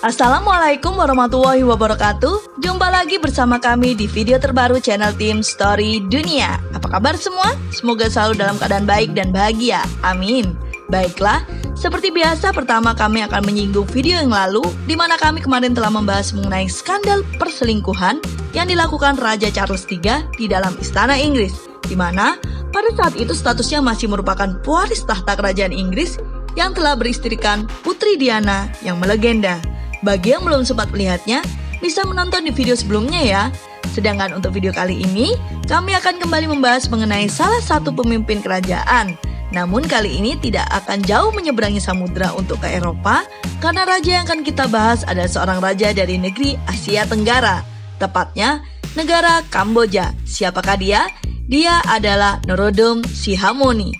Assalamualaikum warahmatullahi wabarakatuh Jumpa lagi bersama kami di video terbaru channel tim Story Dunia Apa kabar semua? Semoga selalu dalam keadaan baik dan bahagia Amin Baiklah, seperti biasa pertama kami akan menyinggung video yang lalu di mana kami kemarin telah membahas mengenai skandal perselingkuhan yang dilakukan Raja Charles III di dalam istana Inggris di mana pada saat itu statusnya masih merupakan pewaris tahta kerajaan Inggris yang telah beristrikan Putri Diana yang melegenda. Bagi yang belum sempat melihatnya, bisa menonton di video sebelumnya ya. Sedangkan untuk video kali ini, kami akan kembali membahas mengenai salah satu pemimpin kerajaan. Namun kali ini tidak akan jauh menyeberangi samudera untuk ke Eropa, karena raja yang akan kita bahas adalah seorang raja dari negeri Asia Tenggara. Tepatnya, negara Kamboja. Siapakah dia? Dia adalah Norodom Sihamoni.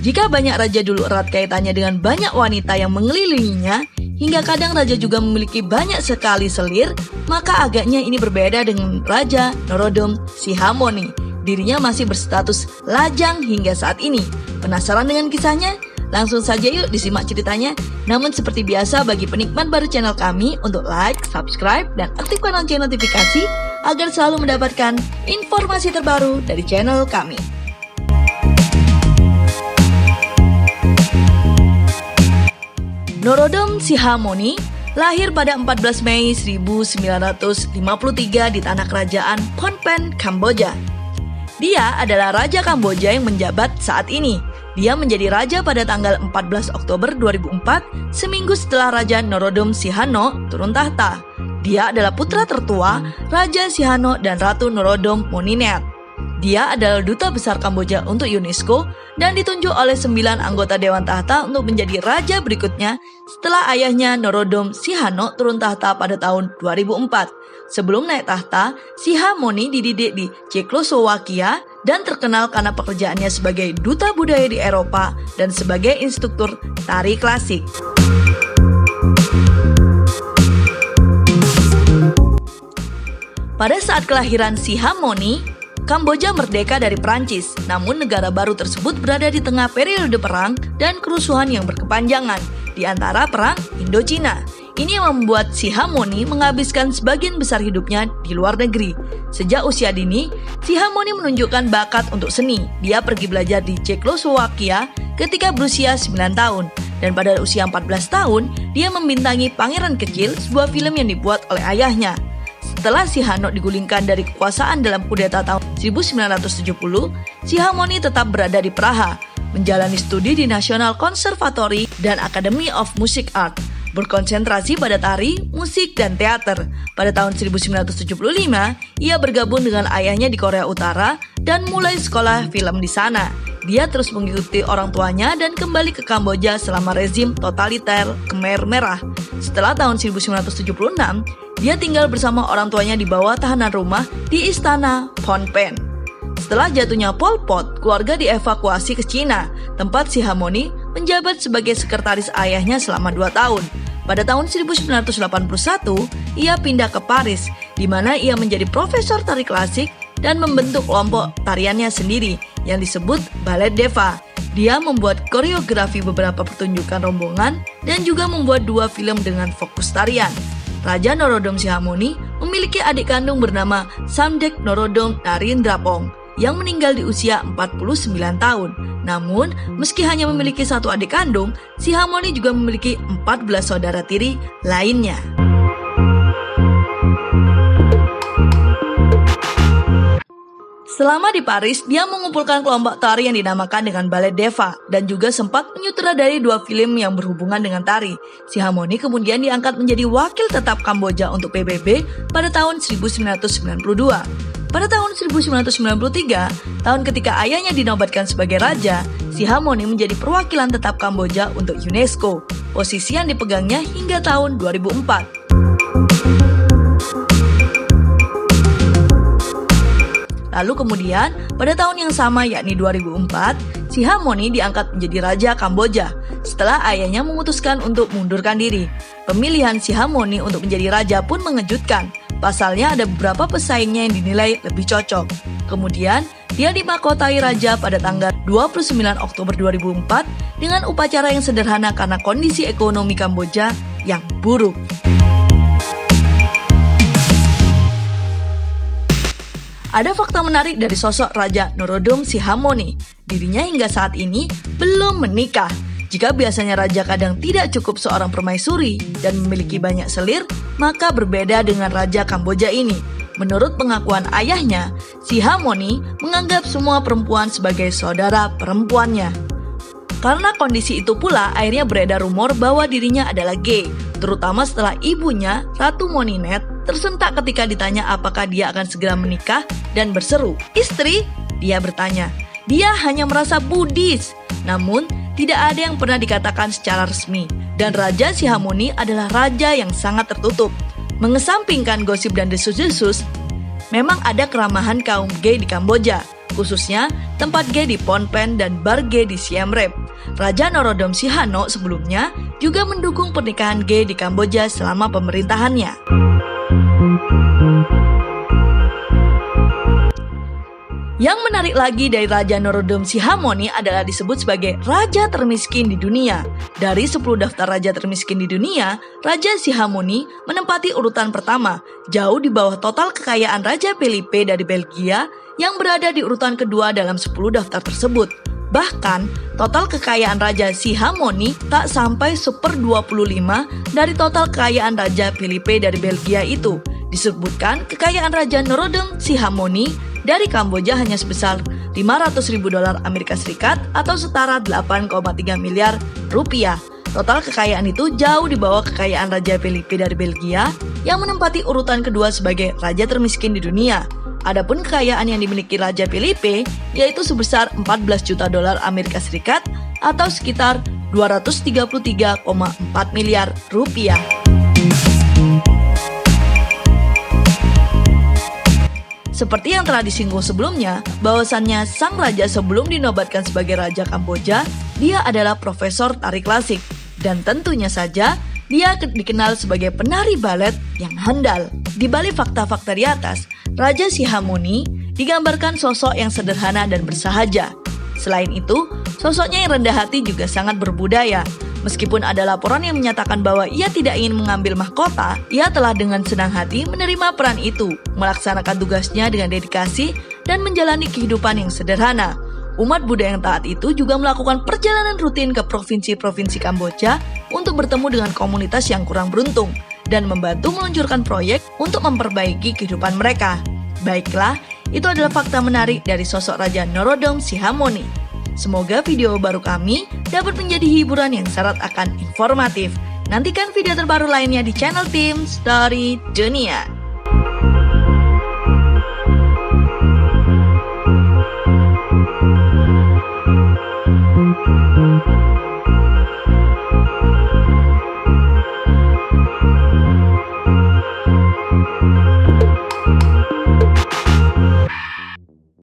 Jika banyak raja dulu erat kaitannya dengan banyak wanita yang mengelilinginya, hingga kadang raja juga memiliki banyak sekali selir, maka agaknya ini berbeda dengan Raja Norodom Sihamoni. Dirinya masih berstatus lajang hingga saat ini. Penasaran dengan kisahnya? Langsung saja yuk disimak ceritanya. Namun seperti biasa bagi penikmat baru channel kami untuk like, subscribe, dan aktifkan lonceng notifikasi agar selalu mendapatkan informasi terbaru dari channel kami. Norodom Sihamoni lahir pada 14 Mei 1953 di tanah kerajaan Phnom Penh, Kamboja. Dia adalah Raja Kamboja yang menjabat saat ini. Dia menjadi raja pada tanggal 14 Oktober 2004, seminggu setelah Raja Norodom Sihano turun tahta. Dia adalah putra tertua Raja Sihano dan Ratu Norodom Moninet. Dia adalah duta besar Kamboja untuk UNESCO dan ditunjuk oleh sembilan anggota Dewan Tahta untuk menjadi raja berikutnya setelah ayahnya Norodom Sihano turun tahta pada tahun 2004. Sebelum naik tahta, Sihamoni dididik di Cekoslowakia dan terkenal karena pekerjaannya sebagai duta budaya di Eropa dan sebagai instruktur tari klasik. Pada saat kelahiran Sihamoni, Kamboja merdeka dari Prancis, namun negara baru tersebut berada di tengah periode perang dan kerusuhan yang berkepanjangan, di antara perang Indochina. Ini yang membuat Sihamoni menghabiskan sebagian besar hidupnya di luar negeri. Sejak usia dini, Sihamoni menunjukkan bakat untuk seni. Dia pergi belajar di Cekoslowakia ketika berusia 9 tahun. Dan pada usia 14 tahun, dia membintangi Pangeran Kecil, sebuah film yang dibuat oleh ayahnya. Setelah Sihano digulingkan dari kekuasaan dalam kudeta tahun 1970, Sihamoni tetap berada di Praha, menjalani studi di National Conservatory dan Academy of Music Art, berkonsentrasi pada tari, musik, dan teater. Pada tahun 1975, ia bergabung dengan ayahnya di Korea Utara dan mulai sekolah film di sana. Dia terus mengikuti orang tuanya dan kembali ke Kamboja selama rezim totaliter Khmer Merah. Setelah tahun 1976, dia tinggal bersama orang tuanya di bawah tahanan rumah di istana Phnom Penh. Setelah jatuhnya Pol Pot, keluarga dievakuasi ke Cina, tempat si Hamoni menjabat sebagai sekretaris ayahnya selama dua tahun. Pada tahun 1981, ia pindah ke Paris, di mana ia menjadi profesor tari klasik dan membentuk kelompok tariannya sendiri yang disebut Ballet Deva. Dia membuat koreografi beberapa pertunjukan rombongan dan juga membuat dua film dengan fokus tarian. Raja Norodom Sihamoni memiliki adik kandung bernama Samdek Norodom Narindrapong yang meninggal di usia 49 tahun. Namun, meski hanya memiliki satu adik kandung, Sihamoni juga memiliki 14 saudara tiri lainnya. Selama di Paris, dia mengumpulkan kelompok tari yang dinamakan dengan Ballet Deva dan juga sempat menyutradari dua film yang berhubungan dengan tari. Si Hamoni kemudian diangkat menjadi wakil tetap Kamboja untuk PBB pada tahun 1992. Pada tahun 1993, tahun ketika ayahnya dinobatkan sebagai raja, si Hamoni menjadi perwakilan tetap Kamboja untuk UNESCO, posisi yang dipegangnya hingga tahun 2004. Lalu kemudian, pada tahun yang sama yakni 2004, si Hamoni diangkat menjadi Raja Kamboja setelah ayahnya memutuskan untuk mundurkan diri. Pemilihan si Hamoni untuk menjadi raja pun mengejutkan. Pasalnya ada beberapa pesaingnya yang dinilai lebih cocok. Kemudian, dia dimakotai raja pada tanggal 29 Oktober 2004 dengan upacara yang sederhana karena kondisi ekonomi Kamboja yang buruk. Ada fakta menarik dari sosok Raja Norodom Sihamoni. Dirinya hingga saat ini belum menikah. Jika biasanya raja kadang tidak cukup seorang permaisuri dan memiliki banyak selir, maka berbeda dengan Raja Kamboja ini. Menurut pengakuan ayahnya, Sihamoni menganggap semua perempuan sebagai saudara perempuannya. Karena kondisi itu pula, akhirnya beredar rumor bahwa dirinya adalah gay, terutama setelah ibunya, Ratu Moninet, tersentak ketika ditanya apakah dia akan segera menikah dan berseru, "Istri?" Dia bertanya. Dia hanya merasa Buddhis, namun tidak ada yang pernah dikatakan secara resmi. Dan Raja Sihamoni adalah raja yang sangat tertutup. Mengesampingkan gosip dan desus-desus, memang ada keramahan kaum gay di Kamboja, khususnya tempat gay di Phnom Penh dan bar gay di Siem Reap. Raja Norodom Sihano sebelumnya juga mendukung pernikahan gay di Kamboja selama pemerintahannya. Yang menarik lagi dari Raja Norodom Sihamoni adalah disebut sebagai Raja termiskin di dunia. Dari 10 daftar Raja termiskin di dunia, Raja Sihamoni menempati urutan pertama, jauh di bawah total kekayaan Raja Felipe dari Belgia yang berada di urutan kedua dalam 10 daftar tersebut. Bahkan, total kekayaan Raja Sihamoni tak sampai super 25 dari total kekayaan Raja Felipe dari Belgia itu. Disebutkan kekayaan Raja Norodom Sihamoni dari Kamboja hanya sebesar 500 ribu dolar Amerika Serikat atau setara 8,3 miliar rupiah. Total kekayaan itu jauh di bawah kekayaan Raja Felipe dari Belgia yang menempati urutan kedua sebagai raja termiskin di dunia. Adapun kekayaan yang dimiliki Raja Felipe yaitu sebesar 14 juta dolar Amerika Serikat atau sekitar 233,4 miliar rupiah. Seperti yang telah disinggung sebelumnya, bahwasannya sang raja sebelum dinobatkan sebagai raja Kamboja, dia adalah profesor tari klasik. Dan tentunya saja, dia dikenal sebagai penari balet yang handal. Di balik fakta-fakta di atas, Raja Sihamuni digambarkan sosok yang sederhana dan bersahaja. Selain itu, sosoknya yang rendah hati juga sangat berbudaya, Meskipun ada laporan yang menyatakan bahwa ia tidak ingin mengambil mahkota, ia telah dengan senang hati menerima peran itu, melaksanakan tugasnya dengan dedikasi, dan menjalani kehidupan yang sederhana. Umat Buddha yang taat itu juga melakukan perjalanan rutin ke provinsi-provinsi Kamboja untuk bertemu dengan komunitas yang kurang beruntung dan membantu meluncurkan proyek untuk memperbaiki kehidupan mereka. Baiklah, itu adalah fakta menarik dari sosok Raja Norodom Sihamoni. Semoga video baru kami dapat menjadi hiburan yang syarat akan informatif. Nantikan video terbaru lainnya di channel Tim Story Dunia.